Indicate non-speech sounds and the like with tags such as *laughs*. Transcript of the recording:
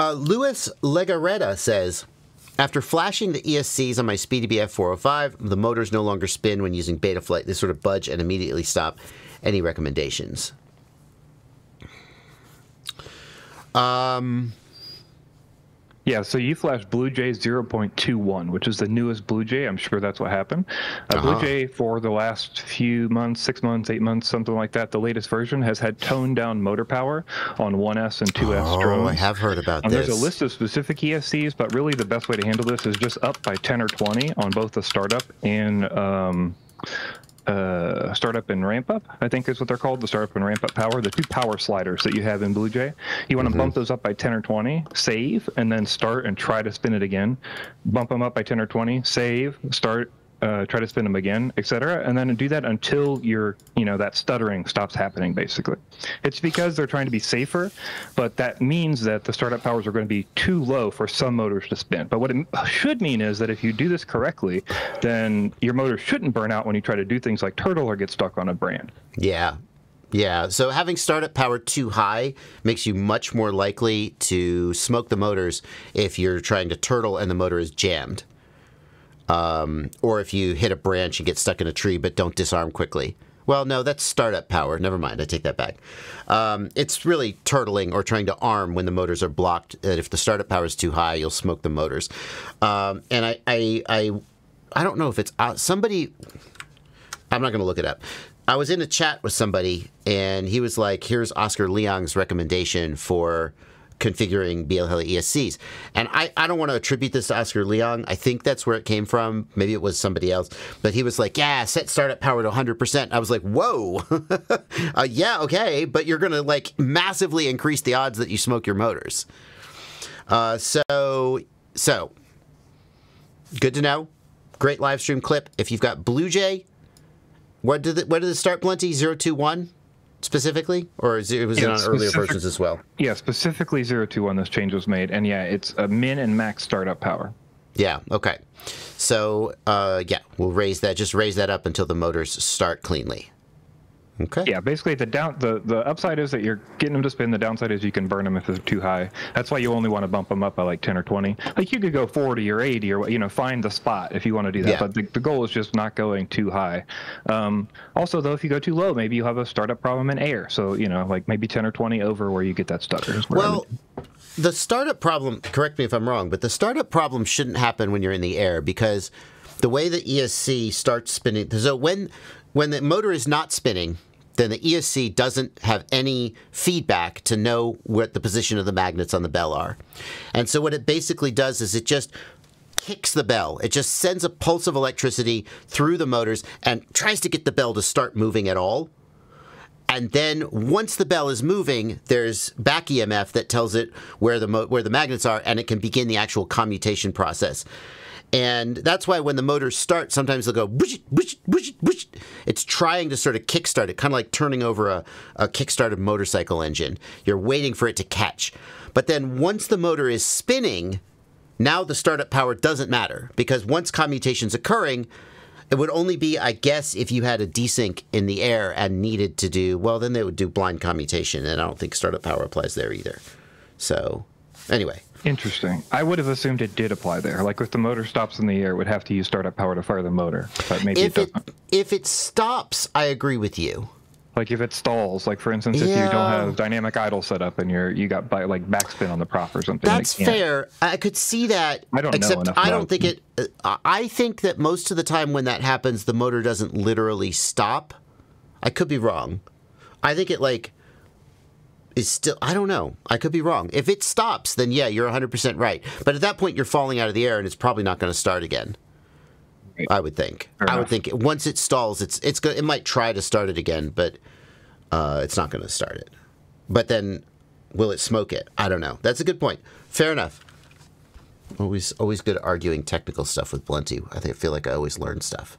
Uh, Louis Legaretta says, after flashing the ESCs on my SpeedyBee F405, the motors no longer spin when using Betaflight. They sort of budge and immediately stop. Any recommendations? Um, yeah, so you flashed Bluejay 0.21, which is the newest Bluejay. I'm sure that's what happened. Uh, uh-huh. Bluejay, for the last few months, six months, eight months, something like that, the latest version has had toned down motor power on 1S and 2S oh, drones. I have heard about and this. There's a list of specific ESCs, but really the best way to handle this is just up by 10 or 20 on both the startup and um, uh, startup and ramp up, I think is what they're called, the startup and ramp up power, the two power sliders that you have in Bluejay. You want to mm-hmm. bump those up by 10 or 20, save, and then start and try to spin it again. Bump them up by 10 or 20, save, start, uh, try to spin them again, etc. And then do that until your, you know, that stuttering stops happening. Basically, it's because they're trying to be safer, but that means that the startup powers are going to be too low for some motors to spin. But what it should mean is that if you do this correctly, then your motor shouldn't burn out when you try to do things like turtle or get stuck on a brand. Yeah, yeah, so having startup power too high makes you much more likely to smoke the motors if you're trying to turtle and the motor is jammed. Um, or if you hit a branch and get stuck in a tree but don't disarm quickly. Well, no, that's startup power. Never mind, I take that back. Um, it's really turtling or trying to arm when the motors are blocked. if the startup power is too high, you'll smoke the motors. Um, and I, I, I, I don't know if it's uh, somebody. I'm not going to look it up. I was in a chat with somebody, and he was like, "Here's Oscar Liang's recommendation for." Configuring BLHeli ESCs. And I, I don't want to attribute this to Oscar Liang. I think that's where it came from. Maybe it was somebody else. But he was like, yeah, set startup power to 100%. I was like, whoa. *laughs* uh, yeah, okay. But you're going to like massively increase the odds that you smoke your motors. Uh, so, so good to know. Great live stream clip. If you've got Bluejay, what did it, what did it start plenty? 021? Specifically, or is it, was yeah, it on earlier versions as well? Yeah, specifically 021 this change was made, and yeah, it's a min and max startup power. Yeah. Okay. So uh, yeah, we'll raise that. Just raise that up until the motors start cleanly. Okay. Yeah, basically the down the the upside is that you're getting them to spin. The downside is you can burn them if they're too high. That's why you only want to bump them up by like 10 or 20. Like you could go 40 or 80 or what you know find the spot if you want to do that. Yeah. But the, the goal is just not going too high. Um, also though, if you go too low, maybe you have a startup problem in air. So you know like maybe 10 or 20 over where you get that stutter. Well. The startup problem, correct me if I'm wrong, but the startup problem shouldn't happen when you're in the air because the way the ESC starts spinning, so when when the motor is not spinning, then the ESC doesn't have any feedback to know what the position of the magnets on the bell are. And so what it basically does is it just kicks the bell. It just sends a pulse of electricity through the motors and tries to get the bell to start moving at all. And then once the bell is moving, there's back EMF that tells it where the where the magnets are, and it can begin the actual commutation process. And that's why when the motors start, sometimes they'll go, whoosh, whoosh, whoosh, whoosh. it's trying to sort of kickstart it, kind of like turning over a, a kickstarted motorcycle engine. You're waiting for it to catch. But then once the motor is spinning, now the startup power doesn't matter because once commutation's occurring, it would only be, I guess, if you had a desync in the air and needed to do, well, then they would do blind commutation, and I don't think startup power applies there either. So, anyway. Interesting. I would have assumed it did apply there. Like if the motor stops in the air, it would have to use startup power to fire the motor. But maybe if it, it if it stops, I agree with you. Like if it stalls, like for instance, if yeah. you don't have dynamic idle set up and you're you got by, like backspin on the prop or something. That's fair. I could see that. I don't except know I don't think it. I think that most of the time when that happens, the motor doesn't literally stop. I could be wrong. I think it like is still I don't know. I could be wrong. If it stops, then yeah, you're 100% right. But at that point you're falling out of the air and it's probably not going to start again. Right. I would think. Fair I enough. would think once it stalls, it's it's go, it might try to start it again, but uh, it's not going to start it. But then will it smoke it? I don't know. That's a good point. Fair enough. Always always good arguing technical stuff with Blunty. I think I feel like I always learn stuff.